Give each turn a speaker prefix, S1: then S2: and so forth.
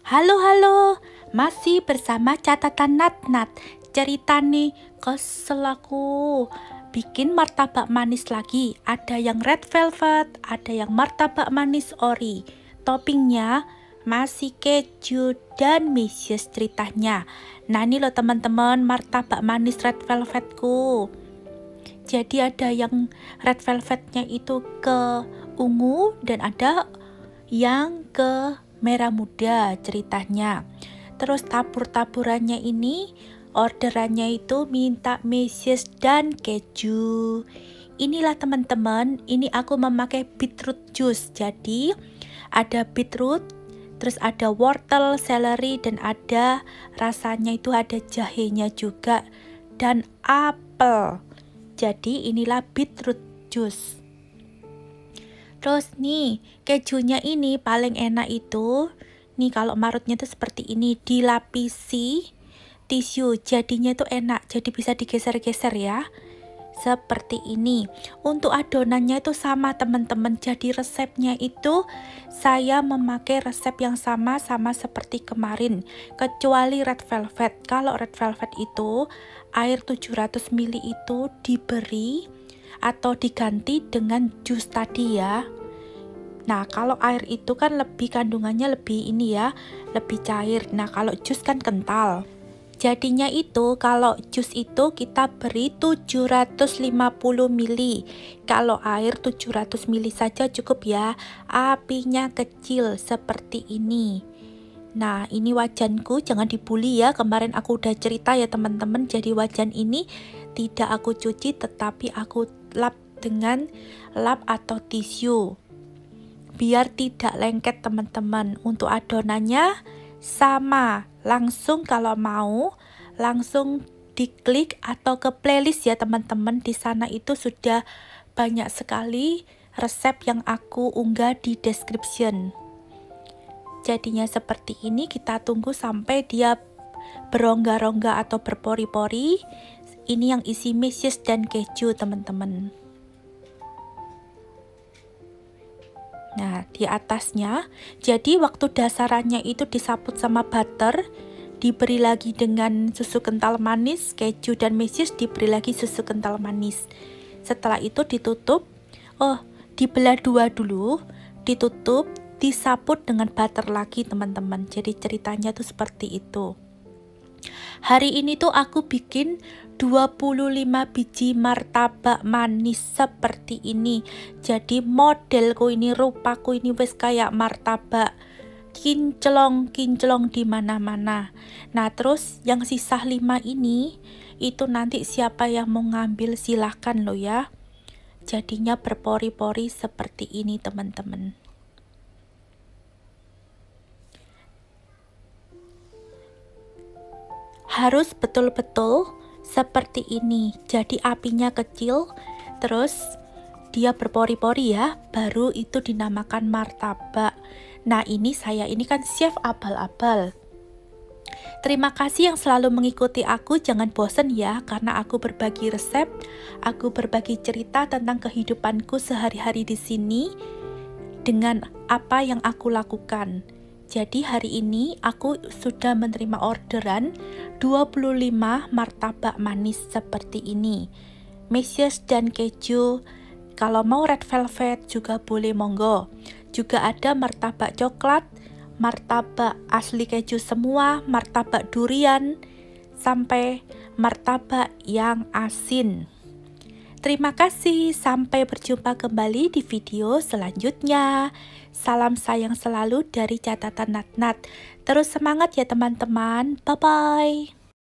S1: Halo halo, masih bersama catatan Nat Nat. Cerita nih, kesel aku. Bikin martabak manis lagi. Ada yang red velvet, ada yang martabak manis ori. Toppingnya masih keju dan misius ceritanya. Nah ini loh teman-teman martabak manis red velvetku. Jadi ada yang red velvetnya itu ke ungu dan ada yang ke merah muda ceritanya. Terus tabur-taburannya ini orderannya itu minta meses dan keju. Inilah teman-teman, ini aku memakai beetroot juice. Jadi ada beetroot, terus ada wortel, celery dan ada rasanya itu ada jahenya juga dan apel. Jadi inilah beetroot juice. Terus nih, kejunya ini paling enak itu nih kalau marutnya itu seperti ini, dilapisi tisu. Jadinya itu enak, jadi bisa digeser-geser ya. Seperti ini. Untuk adonannya itu sama teman-teman. Jadi resepnya itu saya memakai resep yang sama sama seperti kemarin, kecuali red velvet. Kalau red velvet itu air 700 ml itu diberi atau diganti dengan jus tadi ya. Nah, kalau air itu kan lebih kandungannya lebih ini ya, lebih cair. Nah, kalau jus kan kental. Jadinya itu kalau jus itu kita beri 750 ml. Kalau air 700 ml saja cukup ya. Apinya kecil seperti ini. Nah, ini wajanku, jangan dibully ya. Kemarin aku udah cerita ya teman-teman. Jadi wajan ini tidak aku cuci tetapi aku lap dengan lap atau tisu biar tidak lengket teman-teman. Untuk adonannya sama. Langsung kalau mau langsung diklik atau ke playlist ya teman-teman. Di sana itu sudah banyak sekali resep yang aku unggah di description. Jadinya seperti ini kita tunggu sampai dia berongga-rongga atau berpori-pori. Ini yang isi meses dan keju teman-teman Nah, di atasnya, jadi waktu dasarannya itu disaput sama butter, diberi lagi dengan susu kental manis, keju dan meses diberi lagi susu kental manis. Setelah itu ditutup, oh, dibelah dua dulu, ditutup, disaput dengan butter lagi teman-teman. Jadi ceritanya tuh seperti itu. Hari ini tuh aku bikin 25 biji martabak manis seperti ini. Jadi modelku ini, rupaku ini wes kayak martabak kinclong-kinclong di mana-mana. Nah, terus yang sisa 5 ini itu nanti siapa yang mau ngambil silahkan lo ya. Jadinya berpori-pori seperti ini teman-teman. Harus betul-betul seperti ini. Jadi apinya kecil, terus dia berpori-pori ya, baru itu dinamakan martabak. Nah ini saya ini kan chef abal-abal. Terima kasih yang selalu mengikuti aku, jangan bosan ya, karena aku berbagi resep, aku berbagi cerita tentang kehidupanku sehari-hari di sini dengan apa yang aku lakukan. Jadi hari ini aku sudah menerima orderan 25 martabak manis seperti ini. Meses dan keju. Kalau mau red velvet juga boleh monggo. Juga ada martabak coklat, martabak asli keju semua, martabak durian, sampai martabak yang asin. Terima kasih, sampai berjumpa kembali di video selanjutnya. Salam sayang selalu dari catatan Nat Nat. Terus semangat ya teman-teman. Bye bye.